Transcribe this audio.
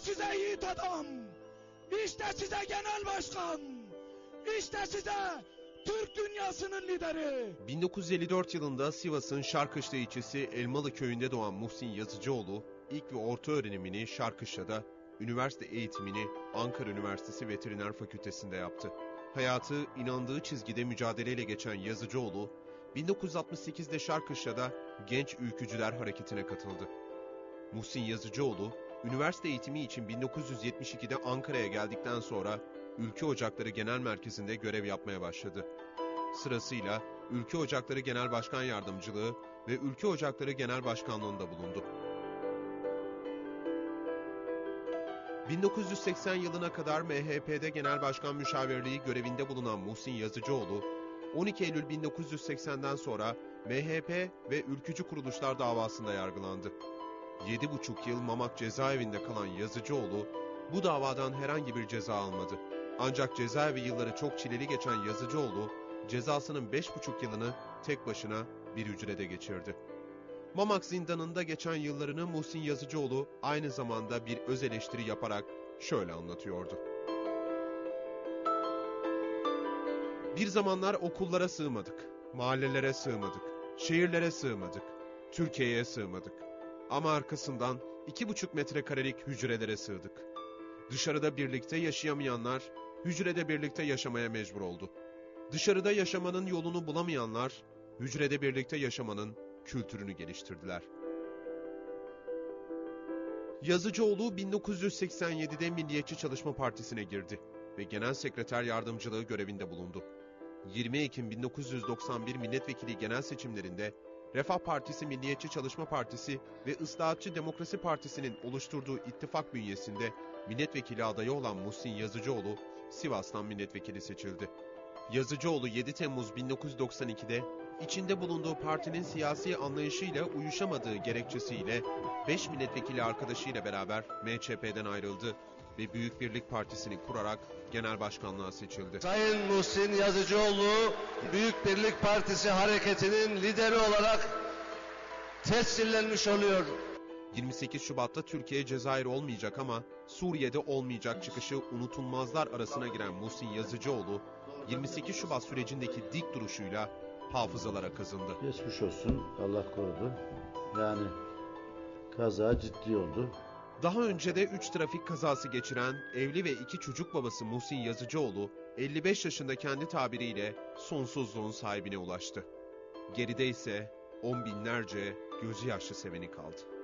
size yiğit adam. İşte size genel başkan. İşte size Türk dünyasının lideri. 1954 yılında Sivas'ın Şarkışla ilçesi Elmalı köyünde doğan Muhsin Yazıcıoğlu, ilk ve orta öğrenimini Şarkışla'da, üniversite eğitimini Ankara Üniversitesi Veteriner Fakültesinde yaptı. Hayatı inandığı çizgide mücadeleyle geçen Yazıcıoğlu, 1968'de Şarkışla'da Genç Ülkücüler Hareketi'ne katıldı. Muhsin Yazıcıoğlu, üniversite eğitimi için 1972'de Ankara'ya geldikten sonra Ülke Ocakları Genel Merkezi'nde görev yapmaya başladı. Sırasıyla Ülke Ocakları Genel Başkan Yardımcılığı ve Ülke Ocakları Genel Başkanlığı'nda bulundu. 1980 yılına kadar MHP'de Genel Başkan Müşavirliği görevinde bulunan Muhsin Yazıcıoğlu, 12 Eylül 1980'den sonra MHP ve ülkücü kuruluşlar davasında yargılandı. 7,5 yıl Mamak cezaevinde kalan Yazıcıoğlu, bu davadan herhangi bir ceza almadı. Ancak cezaevi yılları çok çileli geçen Yazıcıoğlu, cezasının 5,5 yılını tek başına bir hücrede geçirdi. Mamak zindanında geçen yıllarını Muhsin Yazıcıoğlu aynı zamanda bir öz eleştiri yaparak şöyle anlatıyordu. Bir zamanlar okullara sığmadık, mahallelere sığmadık, şehirlere sığmadık, Türkiye'ye sığmadık. Ama arkasından iki buçuk metrekarelik hücrelere sığdık. Dışarıda birlikte yaşayamayanlar, hücrede birlikte yaşamaya mecbur oldu. Dışarıda yaşamanın yolunu bulamayanlar, hücrede birlikte yaşamanın kültürünü geliştirdiler. Yazıcıoğlu 1987'de Milliyetçi Çalışma Partisi'ne girdi ve Genel Sekreter Yardımcılığı görevinde bulundu. 20 Ekim 1991 Milletvekili genel seçimlerinde Refah Partisi, Milliyetçi Çalışma Partisi ve Islahatçı Demokrasi Partisi'nin oluşturduğu ittifak bünyesinde milletvekili adayı olan Muhsin Yazıcıoğlu Sivas'tan milletvekili seçildi. Yazıcıoğlu 7 Temmuz 1992'de içinde bulunduğu partinin siyasi anlayışıyla uyuşamadığı gerekçesiyle 5 milletvekili arkadaşıyla beraber MÇP'den ayrıldı ve Büyük Birlik Partisi'ni kurarak genel başkanlığa seçildi. Sayın Muhsin Yazıcıoğlu Büyük Birlik Partisi hareketinin lideri olarak tescillenmiş oluyor. 28 Şubat'ta Türkiye Cezayir olmayacak ama Suriye'de olmayacak çıkışı unutulmazlar arasına giren Muhsin Yazıcıoğlu 28 Şubat sürecindeki dik duruşuyla hafızalara kazındı. Geçmiş olsun. Allah korudu. Yani kaza ciddi oldu. Daha önce de 3 trafik kazası geçiren evli ve iki çocuk babası Muhsin Yazıcıoğlu 55 yaşında kendi tabiriyle sonsuzluğun sahibine ulaştı. Geride ise on binlerce gözü yaşlı seveni kaldı.